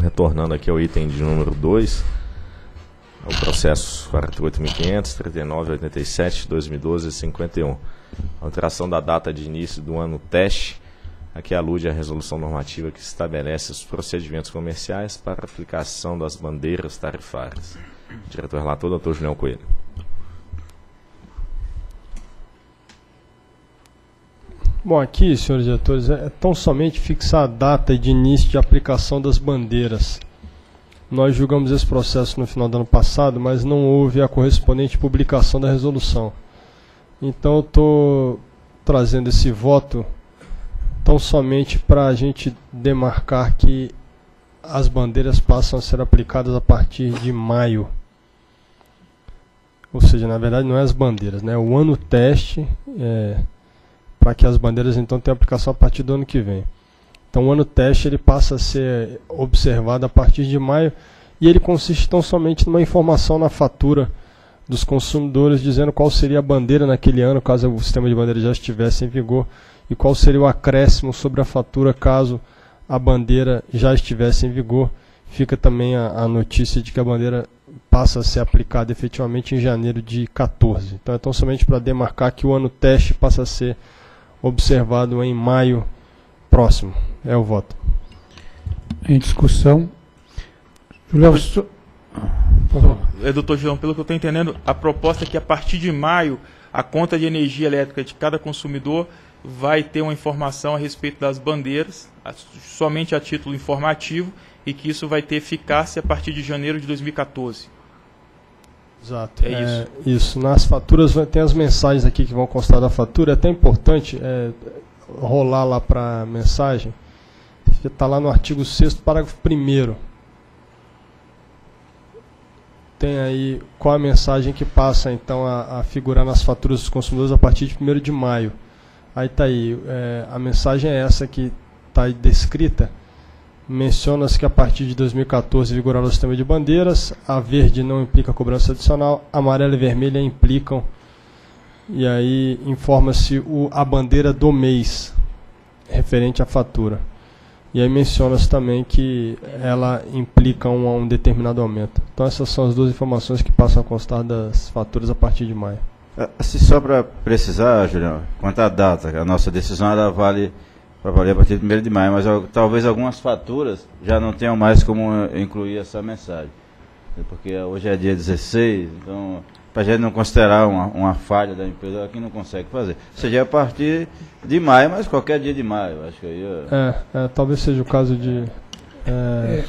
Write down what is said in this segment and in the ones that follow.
retornando aqui ao item de número 2, o processo 48.500, 3987, 2012 e 51. Alteração da data de início do ano teste, aqui alude à resolução normativa que estabelece os procedimentos comerciais para aplicação das bandeiras tarifárias. Diretor relator, doutor Julião Coelho. Bom, aqui, senhores diretores, é tão somente fixar a data de início de aplicação das bandeiras. Nós julgamos esse processo no final do ano passado, mas não houve a correspondente publicação da resolução. Então eu estou trazendo esse voto tão somente para a gente demarcar que as bandeiras passam a ser aplicadas a partir de maio. Ou seja, na verdade não é as bandeiras, né? O ano teste é, para que as bandeiras então tenham aplicação a partir do ano que vem. Então o ano teste ele passa a ser observado a partir de maio e ele consiste tão somente numa informação na fatura dos consumidores dizendo qual seria a bandeira naquele ano, caso o sistema de bandeira já estivesse em vigor, e qual seria o acréscimo sobre a fatura caso a bandeira já estivesse em vigor. Fica também a, a notícia de que a bandeira passa a ser aplicada efetivamente em janeiro de 14. Então é tão somente para demarcar que o ano teste passa a ser observado em maio próximo. É o voto. Em discussão. Julião, so... é, doutor João, pelo que eu estou entendendo, a proposta é que a partir de maio a conta de energia elétrica de cada consumidor vai ter uma informação a respeito das bandeiras, somente a título informativo, e que isso vai ter eficácia a partir de janeiro de 2014. Exato. É, é isso. isso. Nas faturas tem as mensagens aqui que vão constar da fatura. É até importante é, rolar lá para a mensagem. Está lá no artigo 6 parágrafo 1 Tem aí qual a mensagem que passa então a, a, figurar nas faturas dos consumidores a partir de 1 de maio. Aí está aí, é, a mensagem é essa que está descrita menciona-se que a partir de 2014 vigorará o sistema de bandeiras, a verde não implica cobrança adicional, amarela e vermelha implicam, e aí informa-se a bandeira do mês, referente à fatura. E aí menciona-se também que ela implica um, um determinado aumento. Então essas são as duas informações que passam a constar das faturas a partir de maio. Assim, só para precisar, Julião, quanto à data, a nossa decisão ela vale para valer a partir de 1 de maio, mas talvez algumas faturas já não tenham mais como incluir essa mensagem. Porque hoje é dia 16, então, para a gente não considerar uma, uma falha da empresa, aqui não consegue fazer. Ou seja, é a partir de maio, mas qualquer dia de maio, acho que aí... É, é talvez seja o caso de... É,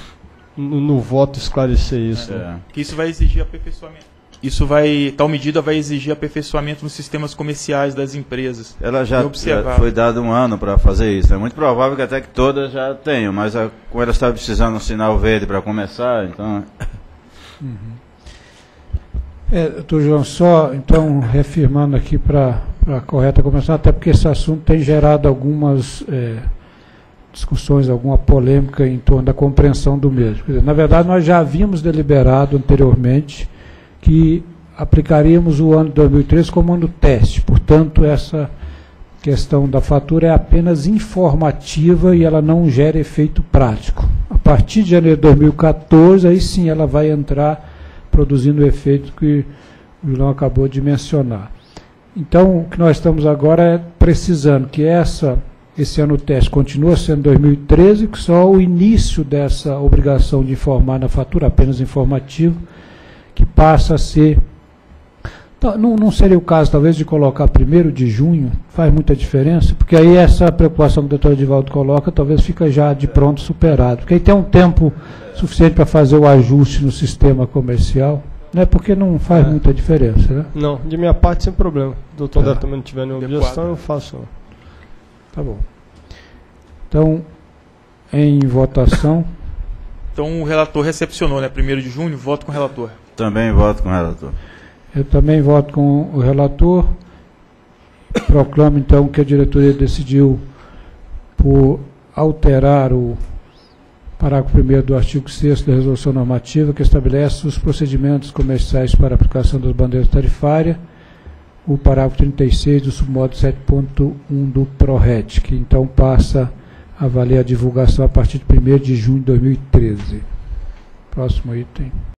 no, no, voto esclarecer isso. É. Né? Que isso vai exigir aperfeiçoamento isso vai, tal medida vai exigir aperfeiçoamento nos sistemas comerciais das empresas. Ela já, já foi dado um ano para fazer isso. É muito provável que até que todas já tenham, mas a, como ela está precisando um sinal verde para começar, então. Uhum. É, doutor João, só então reafirmando aqui para a correta começar, até porque esse assunto tem gerado algumas é, discussões, alguma polêmica em torno da compreensão do mesmo. Dizer, na verdade, nós já havíamos deliberado anteriormente que aplicaríamos o ano de 2013 como ano teste. Portanto, essa questão da fatura é apenas informativa e ela não gera efeito prático. A partir de janeiro de 2014, aí sim ela vai entrar produzindo o efeito que o Julião acabou de mencionar. Então, o que nós estamos agora é precisando que essa, esse ano teste continue sendo 2013, que só o início dessa obrigação de informar na fatura, apenas informativo, que passa a ser. Não, não seria o caso, talvez, de colocar primeiro de junho, faz muita diferença, porque aí essa preocupação que o doutor Edivaldo coloca, talvez fica já de pronto superado. Porque aí tem um tempo suficiente para fazer o ajuste no sistema comercial, né? Porque não faz é. muita diferença, né? Não, de minha parte sem problema. O doutor tá. também não tiver nenhuma objeção, eu faço. Tá bom. Então, em votação. Então o relator recepcionou, né? Primeiro de junho, voto com o relator. Também voto com o relator. Eu também voto com o relator. Proclamo então que a diretoria decidiu por alterar o parágrafo 1 do artigo 6 da resolução normativa que estabelece os procedimentos comerciais para aplicação das bandeiras tarifárias, o parágrafo 36 do submodo 7.1 do PRORET, que então passa avalia a divulgação a partir de 1 de junho de 2013. Próximo item.